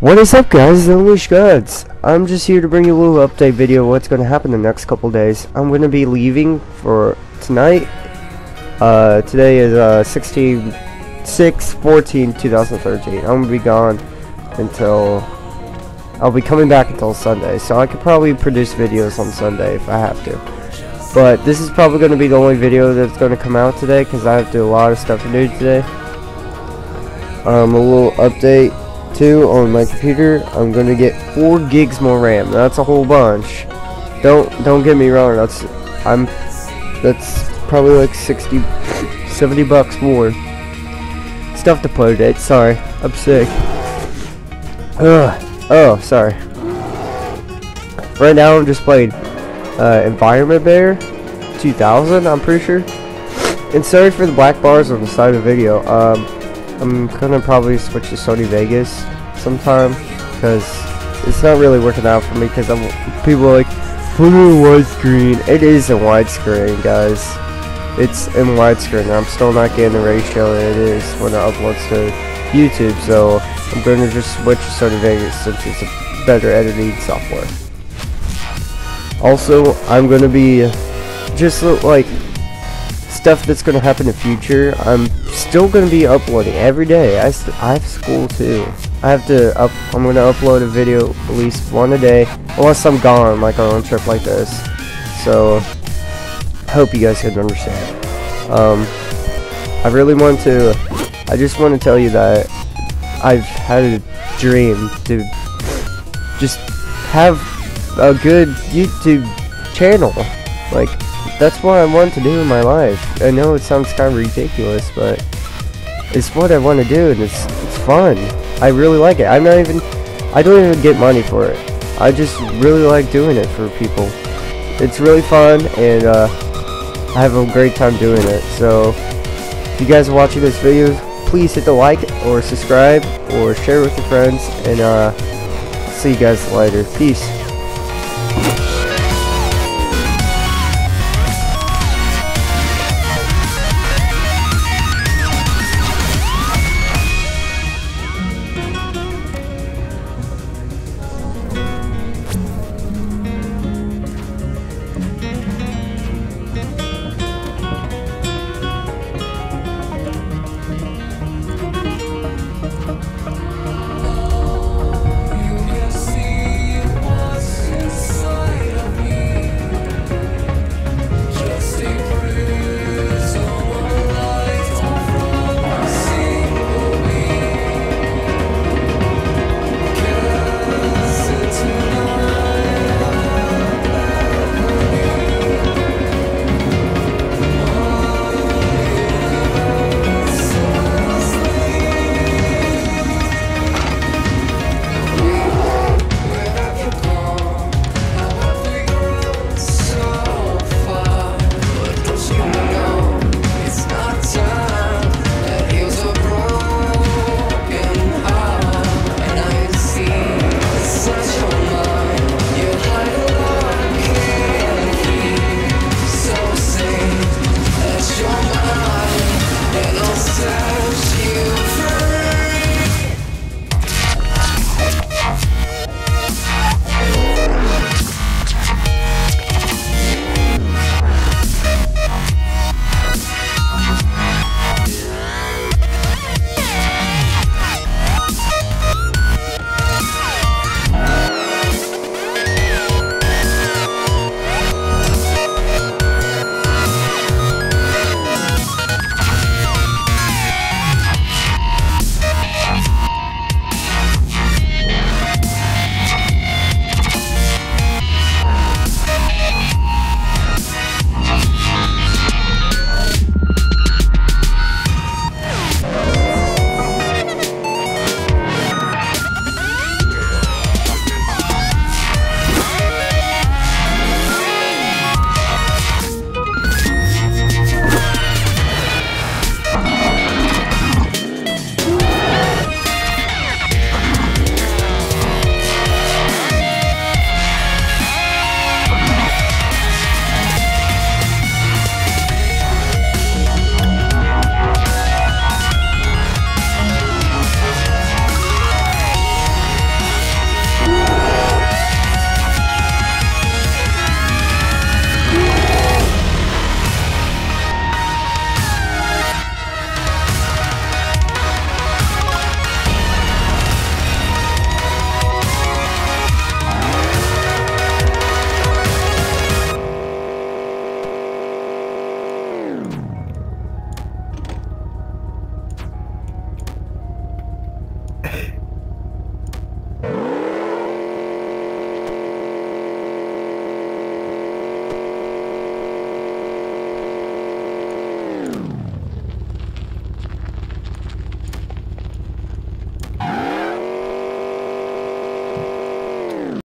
What is up guys, the Unleashed Gods. I'm just here to bring you a little update video what's going to happen the next couple days. I'm going to be leaving for tonight. Uh, today is uh, 16, 6, 14, 2013. I'm going to be gone until, I'll be coming back until Sunday. So I could probably produce videos on Sunday if I have to. But this is probably going to be the only video that's going to come out today because I have to do a lot of stuff to do today. Um, a little update too on my computer. I'm gonna get four gigs more RAM. That's a whole bunch. Don't don't get me wrong. That's I'm that's probably like 60, 70 bucks more. Stuff to put it. Sorry, I'm sick. Ugh. Oh, sorry. Right now I'm just playing uh, Environment Bear 2000. I'm pretty sure. And sorry for the black bars on the side of the video. Um, I'm gonna probably switch to Sony Vegas sometime because it's not really working out for me because I'm people are like put it in widescreen. It is in widescreen, guys. It's in widescreen. I'm still not getting the ratio it is when it uploads to YouTube, so I'm gonna just switch to Sony Vegas since it's a better editing software. Also, I'm gonna be just like stuff that's going to happen in the future, I'm still going to be uploading every day. I, I have school too. I have to up. I'm going to upload a video at least one a day, unless I'm gone, like on a trip like this. So, hope you guys can understand. Um, I really want to. I just want to tell you that I've had a dream to just have a good YouTube channel, like that's what I want to do in my life. I know it sounds kind of ridiculous, but it's what I want to do, and it's it's fun. I really like it. I'm not even, I don't even get money for it. I just really like doing it for people. It's really fun, and uh, I have a great time doing it. So, if you guys are watching this video, please hit the like or subscribe or share with your friends, and uh, see you guys later. Peace.